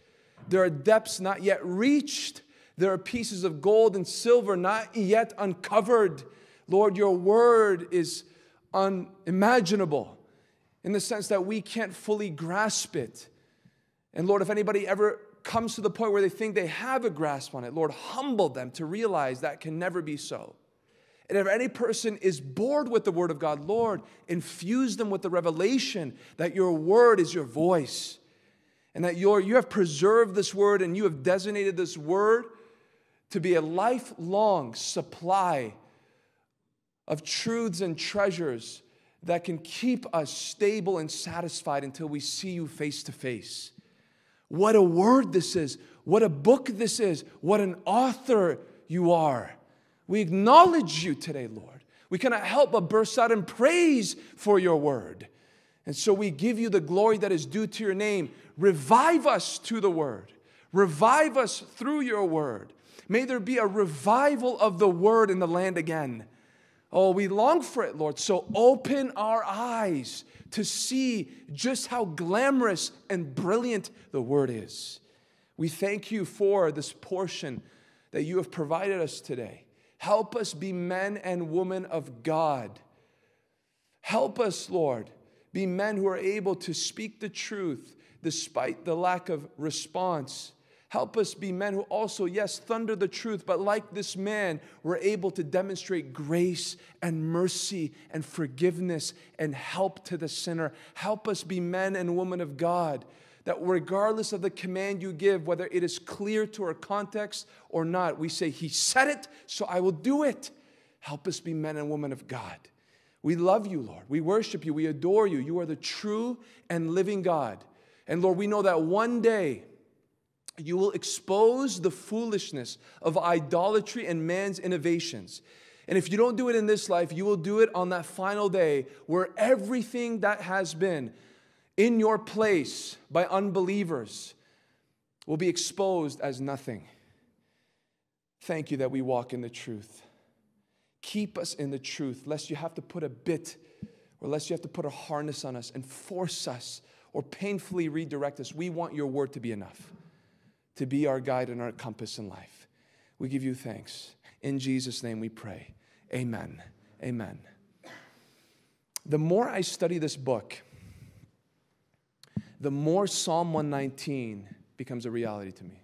There are depths not yet reached. There are pieces of gold and silver not yet uncovered. Lord, your Word is unimaginable in the sense that we can't fully grasp it. And Lord, if anybody ever comes to the point where they think they have a grasp on it, Lord, humble them to realize that can never be so. And if any person is bored with the word of God, Lord, infuse them with the revelation that your word is your voice and that you you have preserved this word and you have designated this word to be a lifelong supply of truths and treasures that can keep us stable and satisfied until we see you face to face. What a word this is. What a book this is. What an author you are. We acknowledge you today, Lord. We cannot help but burst out in praise for your word. And so we give you the glory that is due to your name. Revive us to the word, revive us through your word. May there be a revival of the word in the land again. Oh, we long for it, Lord. So open our eyes to see just how glamorous and brilliant the word is. We thank you for this portion that you have provided us today. Help us be men and women of God. Help us, Lord, be men who are able to speak the truth despite the lack of response Help us be men who also, yes, thunder the truth, but like this man, we're able to demonstrate grace and mercy and forgiveness and help to the sinner. Help us be men and women of God that regardless of the command you give, whether it is clear to our context or not, we say, He said it, so I will do it. Help us be men and women of God. We love you, Lord. We worship you. We adore you. You are the true and living God. And Lord, we know that one day, you will expose the foolishness of idolatry and man's innovations. And if you don't do it in this life, you will do it on that final day where everything that has been in your place by unbelievers will be exposed as nothing. Thank you that we walk in the truth. Keep us in the truth, lest you have to put a bit or lest you have to put a harness on us and force us or painfully redirect us. We want your word to be enough to be our guide and our compass in life. We give you thanks. In Jesus' name we pray. Amen. Amen. The more I study this book, the more Psalm 119 becomes a reality to me.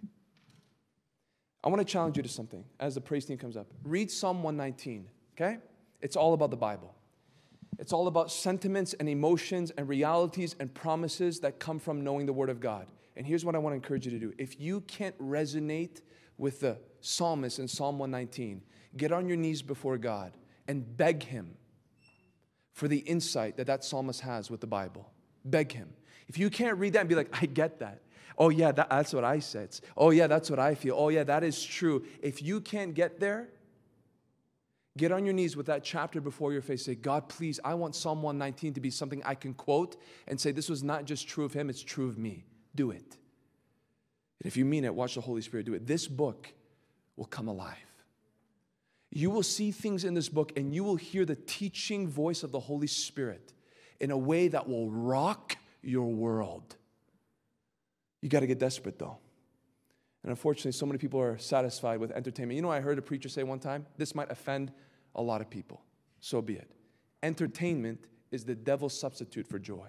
I want to challenge you to something as the praise team comes up. Read Psalm 119, okay? It's all about the Bible. It's all about sentiments and emotions and realities and promises that come from knowing the Word of God. And here's what I want to encourage you to do. If you can't resonate with the psalmist in Psalm 119, get on your knees before God and beg Him for the insight that that psalmist has with the Bible. Beg Him. If you can't read that and be like, I get that. Oh, yeah, that, that's what I said. Oh, yeah, that's what I feel. Oh, yeah, that is true. If you can't get there, get on your knees with that chapter before your face. Say, God, please, I want Psalm 119 to be something I can quote and say, this was not just true of him, it's true of me do it. And if you mean it, watch the Holy Spirit do it. This book will come alive. You will see things in this book and you will hear the teaching voice of the Holy Spirit in a way that will rock your world. You got to get desperate though. And unfortunately, so many people are satisfied with entertainment. You know, I heard a preacher say one time, this might offend a lot of people. So be it. Entertainment is the devil's substitute for joy.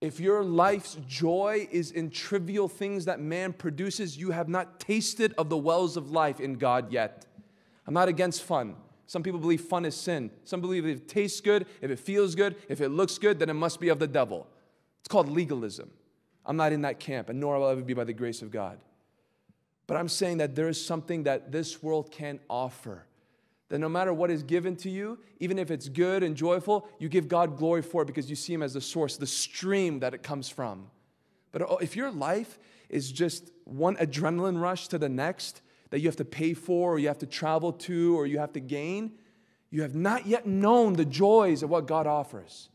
If your life's joy is in trivial things that man produces, you have not tasted of the wells of life in God yet. I'm not against fun. Some people believe fun is sin. Some believe if it tastes good, if it feels good, if it looks good, then it must be of the devil. It's called legalism. I'm not in that camp, and nor will I ever be by the grace of God. But I'm saying that there is something that this world can offer that no matter what is given to you, even if it's good and joyful, you give God glory for it because you see Him as the source, the stream that it comes from. But oh, if your life is just one adrenaline rush to the next that you have to pay for, or you have to travel to, or you have to gain, you have not yet known the joys of what God offers.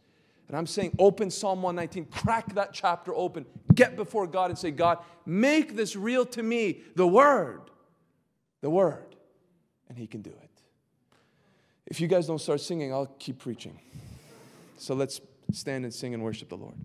And I'm saying, open Psalm 119, crack that chapter open, get before God and say, God, make this real to me, the Word, the Word. And He can do it. If you guys don't start singing, I'll keep preaching. So let's stand and sing and worship the Lord.